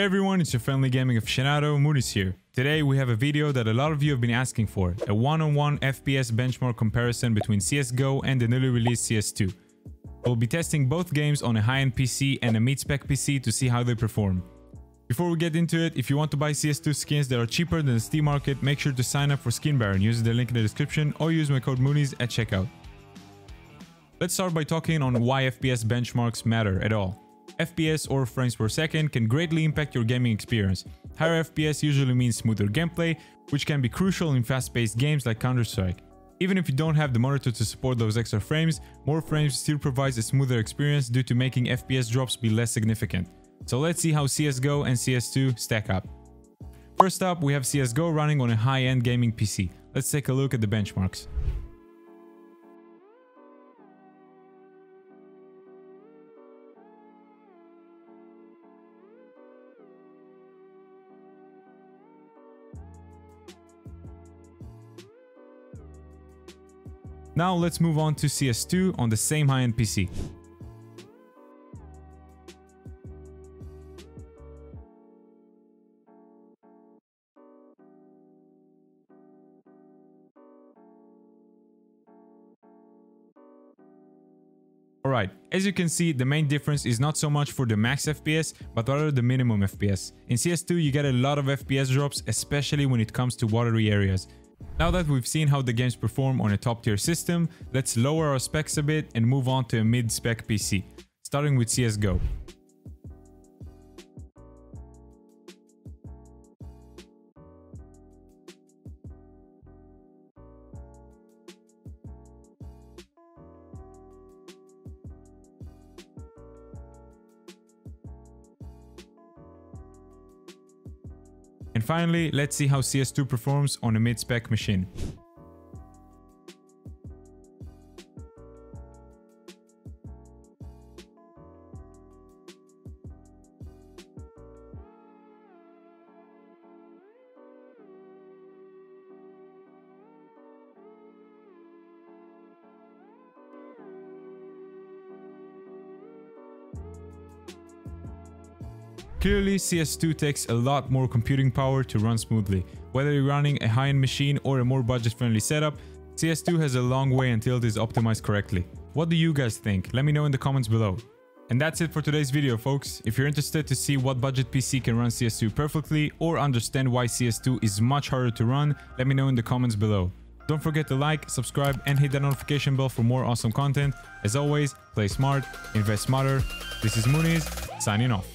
Hey everyone, it's your friendly gaming aficionado, Moooniz here. Today we have a video that a lot of you have been asking for, a one-on-one FPS benchmark comparison between CSGO and the newly released CS2. We'll be testing both games on a high-end PC and a mid-spec PC to see how they perform. Before we get into it, if you want to buy CS2 skins that are cheaper than the Steam market, make sure to sign up for SkinBaron using the link in the description or use my code Moooniz at checkout. Let's start by talking on why FPS benchmarks matter at all. FPS or frames per second can greatly impact your gaming experience. Higher FPS usually means smoother gameplay, which can be crucial in fast-paced games like Counter-Strike. Even if you don't have the monitor to support those extra frames, more frames still provides a smoother experience due to making FPS drops be less significant. So let's see how CSGO and CS2 stack up. First up, we have CSGO running on a high-end gaming PC. Let's take a look at the benchmarks. Now let's move on to CS2 on the same high-end PC. Alright, as you can see, the main difference is not so much for the max FPS, but rather the minimum FPS. In CS2 you get a lot of FPS drops, especially when it comes to watery areas. Now that we've seen how the games perform on a top tier system, let's lower our specs a bit and move on to a mid-spec PC, starting with CSGO. And finally, let's see how CS2 performs on a mid-spec machine. Clearly, CS2 takes a lot more computing power to run smoothly. Whether you're running a high-end machine or a more budget-friendly setup, CS2 has a long way until it is optimized correctly. What do you guys think? Let me know in the comments below. And that's it for today's video folks. If you're interested to see what budget PC can run CS2 perfectly or understand why CS2 is much harder to run, let me know in the comments below. Don't forget to like, subscribe and hit that notification bell for more awesome content. As always, play smart, invest smarter. This is Moooniz, signing off.